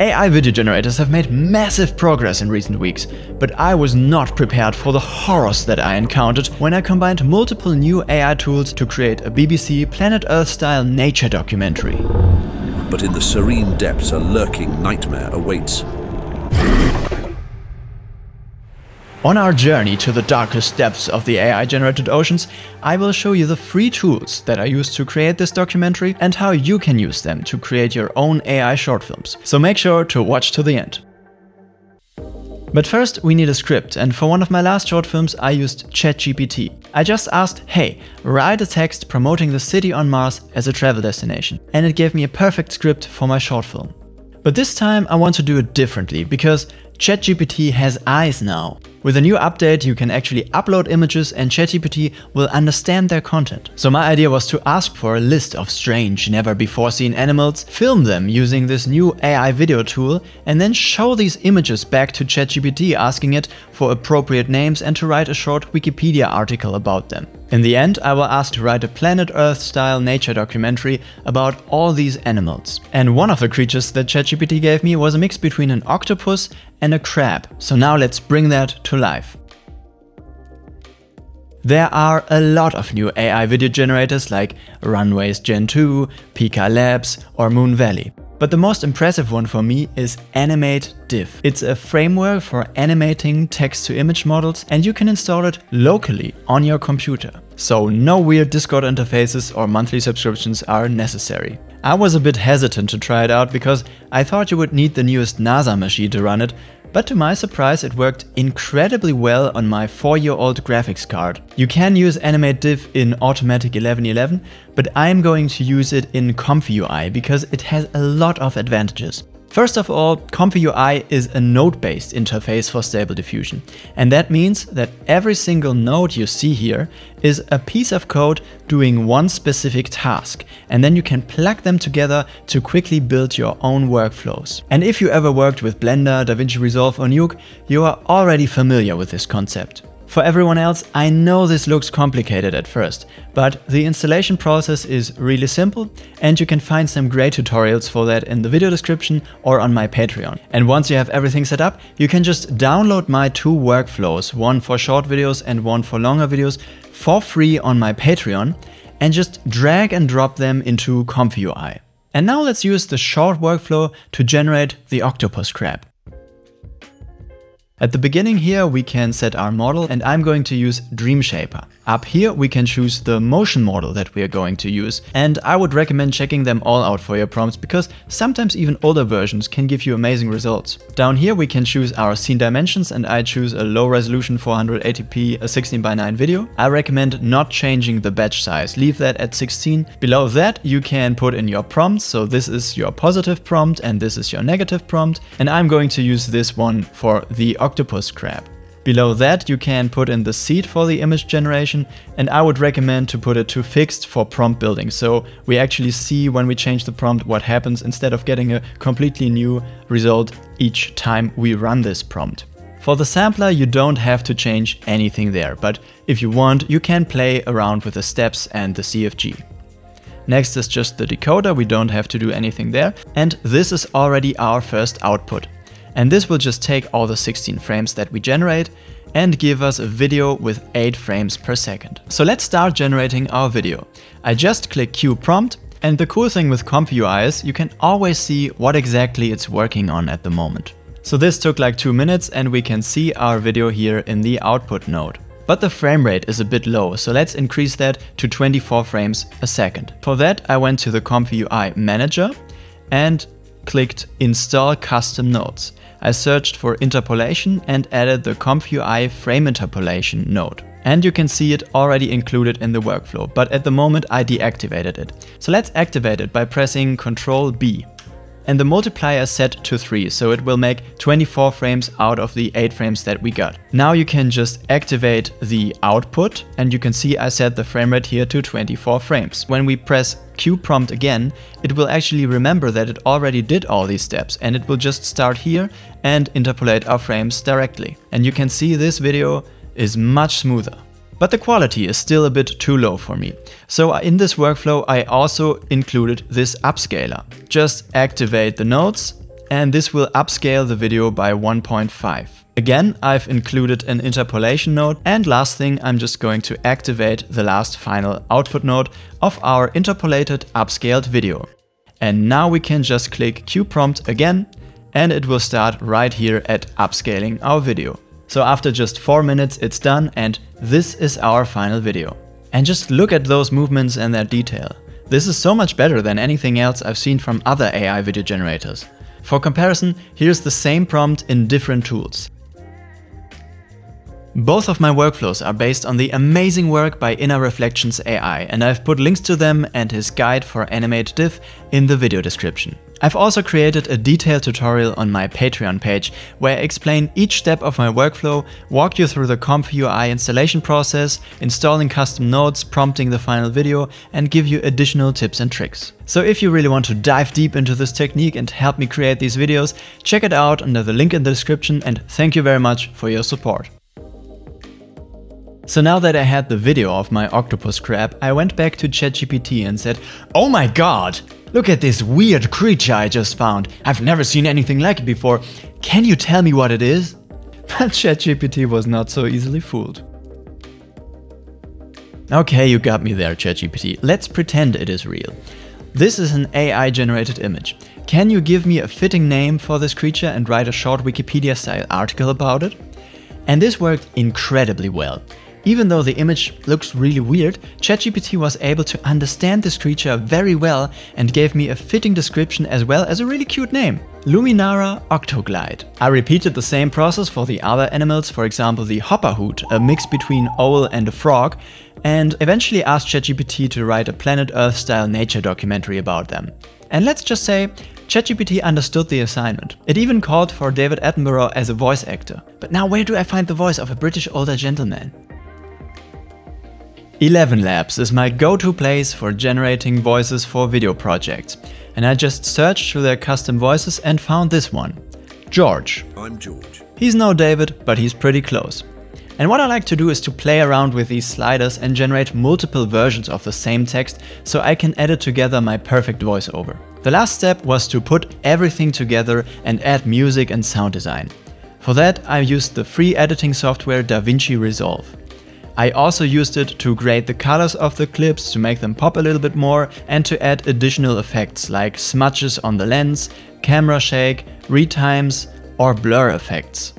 AI video generators have made massive progress in recent weeks, but I was not prepared for the horrors that I encountered when I combined multiple new AI tools to create a BBC Planet Earth style nature documentary. But in the serene depths a lurking nightmare awaits. On our journey to the darkest depths of the AI-generated oceans, I will show you the free tools that I used to create this documentary and how you can use them to create your own AI short films. So make sure to watch to the end. But first we need a script and for one of my last short films I used ChatGPT. I just asked, hey, write a text promoting the city on Mars as a travel destination and it gave me a perfect script for my short film. But this time I want to do it differently because ChatGPT has eyes now. With a new update, you can actually upload images and ChatGPT will understand their content. So my idea was to ask for a list of strange, never before seen animals, film them using this new AI video tool, and then show these images back to ChatGPT asking it for appropriate names and to write a short Wikipedia article about them. In the end, I will ask to write a Planet Earth style nature documentary about all these animals. And one of the creatures that ChatGPT gave me was a mix between an octopus and a crab. So now let's bring that to life. There are a lot of new AI video generators like Runways Gen 2, Pika Labs or Moonvalley. But the most impressive one for me is Animate Div. It's a framework for animating text-to-image models and you can install it locally on your computer. So no weird Discord interfaces or monthly subscriptions are necessary. I was a bit hesitant to try it out because I thought you would need the newest NASA machine to run it, but to my surprise it worked incredibly well on my 4-year-old graphics card. You can use AnimateDiff in Automatic 1111, but I'm going to use it in Comfy UI because it has a lot of advantages. First of all, Comfy UI is a node-based interface for Stable Diffusion. And that means that every single node you see here is a piece of code doing one specific task. And then you can plug them together to quickly build your own workflows. And if you ever worked with Blender, DaVinci Resolve or Nuke, you are already familiar with this concept. For everyone else, I know this looks complicated at first, but the installation process is really simple and you can find some great tutorials for that in the video description or on my Patreon. And once you have everything set up, you can just download my two workflows, one for short videos and one for longer videos, for free on my Patreon and just drag and drop them into Comfy UI. And now let's use the short workflow to generate the octopus crab. At the beginning here we can set our model and I'm going to use Dreamshaper. Up here we can choose the motion model that we are going to use and I would recommend checking them all out for your prompts because sometimes even older versions can give you amazing results. Down here we can choose our scene dimensions and I choose a low resolution 480p a 16 by 9 video. I recommend not changing the batch size, leave that at 16. Below that you can put in your prompts, so this is your positive prompt and this is your negative prompt and I'm going to use this one for the octopus crab. Below that you can put in the seed for the image generation and I would recommend to put it to fixed for prompt building so we actually see when we change the prompt what happens instead of getting a completely new result each time we run this prompt. For the sampler you don't have to change anything there, but if you want you can play around with the steps and the CFG. Next is just the decoder, we don't have to do anything there. And this is already our first output. And this will just take all the 16 frames that we generate and give us a video with 8 frames per second. So let's start generating our video. I just click Queue Prompt and the cool thing with Comfy UI is you can always see what exactly it's working on at the moment. So this took like 2 minutes and we can see our video here in the output node. But the frame rate is a bit low, so let's increase that to 24 frames a second. For that I went to the Comfy UI manager and clicked install custom nodes. I searched for interpolation and added the ComfyUI frame interpolation node. And you can see it already included in the workflow, but at the moment I deactivated it. So let's activate it by pressing Ctrl B. And the multiplier is set to 3, so it will make 24 frames out of the 8 frames that we got. Now you can just activate the output, and you can see I set the frame rate here to 24 frames. When we press Queue prompt again, it will actually remember that it already did all these steps and it will just start here and interpolate our frames directly. And you can see this video is much smoother. But the quality is still a bit too low for me. So uh, in this workflow I also included this upscaler. Just activate the nodes and this will upscale the video by 1.5. Again, I've included an interpolation node and last thing, I'm just going to activate the last final output node of our interpolated upscaled video. And now we can just click Queue prompt again and it will start right here at upscaling our video. So after just 4 minutes it's done and this is our final video. And just look at those movements and their detail. This is so much better than anything else I've seen from other AI video generators. For comparison, here's the same prompt in different tools. Both of my workflows are based on the amazing work by Inner Reflections AI and I've put links to them and his guide for Animate Diff in the video description. I've also created a detailed tutorial on my Patreon page where I explain each step of my workflow, walk you through the Comfy UI installation process, installing custom nodes, prompting the final video and give you additional tips and tricks. So if you really want to dive deep into this technique and help me create these videos, check it out under the link in the description and thank you very much for your support. So now that I had the video of my octopus crab, I went back to ChatGPT and said, Oh my god! Look at this weird creature I just found. I've never seen anything like it before. Can you tell me what it is? But ChatGPT was not so easily fooled. Okay, you got me there, ChatGPT. Let's pretend it is real. This is an AI generated image. Can you give me a fitting name for this creature and write a short Wikipedia style article about it? And this worked incredibly well. Even though the image looks really weird, ChatGPT was able to understand this creature very well and gave me a fitting description as well as a really cute name. Luminara octoglide. I repeated the same process for the other animals, for example the hopperhoot, a mix between owl and a frog, and eventually asked ChatGPT to write a Planet Earth style nature documentary about them. And let's just say, ChatGPT understood the assignment. It even called for David Attenborough as a voice actor. But now where do I find the voice of a British older gentleman? Eleven Labs is my go-to place for generating voices for video projects. And I just searched through their custom voices and found this one. George. I'm George. He's no David, but he's pretty close. And what I like to do is to play around with these sliders and generate multiple versions of the same text so I can edit together my perfect voiceover. The last step was to put everything together and add music and sound design. For that I used the free editing software DaVinci Resolve. I also used it to grade the colors of the clips to make them pop a little bit more and to add additional effects like smudges on the lens, camera shake, retimes or blur effects.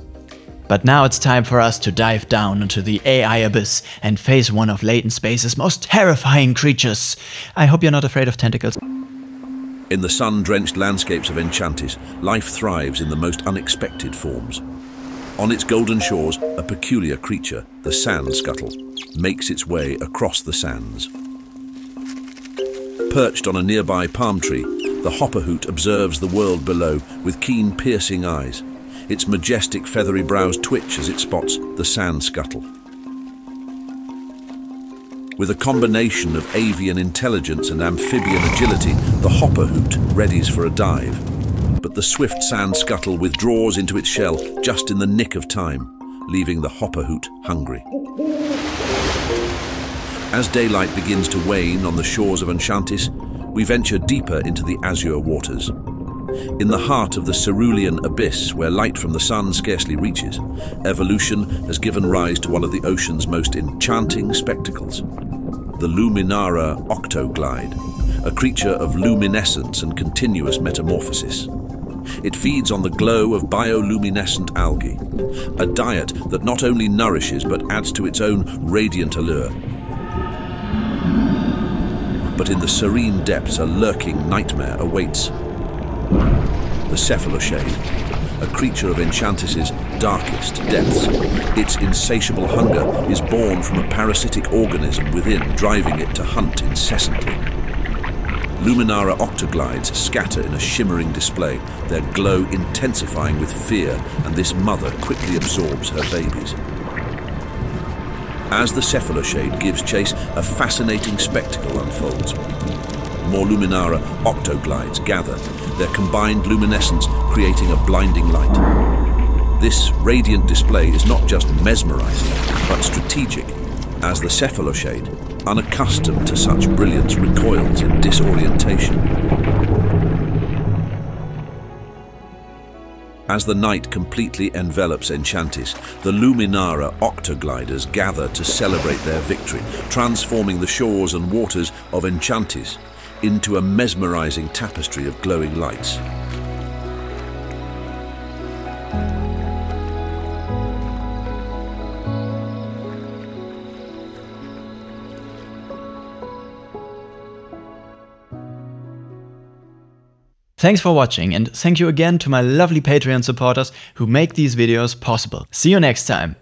But now it's time for us to dive down into the AI abyss and face one of Latent Space's most terrifying creatures. I hope you're not afraid of tentacles. In the sun-drenched landscapes of Enchantis, life thrives in the most unexpected forms. On its golden shores, a peculiar creature, the sand scuttle, makes its way across the sands. Perched on a nearby palm tree, the hopperhoot observes the world below with keen, piercing eyes. Its majestic feathery brows twitch as it spots the sand scuttle. With a combination of avian intelligence and amphibian agility, the hopperhoot readies for a dive but the swift sand scuttle withdraws into its shell just in the nick of time, leaving the hopperhoot hungry. As daylight begins to wane on the shores of Enchantis, we venture deeper into the azure waters. In the heart of the cerulean abyss, where light from the sun scarcely reaches, evolution has given rise to one of the ocean's most enchanting spectacles, the Luminara octoglide, a creature of luminescence and continuous metamorphosis. It feeds on the glow of bioluminescent algae, a diet that not only nourishes but adds to its own radiant allure. But in the serene depths, a lurking nightmare awaits. The Cephaloshape, a creature of Enchantis' darkest depths. Its insatiable hunger is born from a parasitic organism within, driving it to hunt incessantly. Luminara octoglides scatter in a shimmering display, their glow intensifying with fear, and this mother quickly absorbs her babies. As the cephaloshape gives chase, a fascinating spectacle unfolds. More Luminara octoglides gather, their combined luminescence creating a blinding light. This radiant display is not just mesmerizing, but strategic, as the cephaloshape unaccustomed to such brilliance, recoils in disorientation. As the night completely envelops Enchantis, the Luminara octogliders gather to celebrate their victory, transforming the shores and waters of Enchantis into a mesmerizing tapestry of glowing lights. Thanks for watching and thank you again to my lovely Patreon supporters who make these videos possible. See you next time.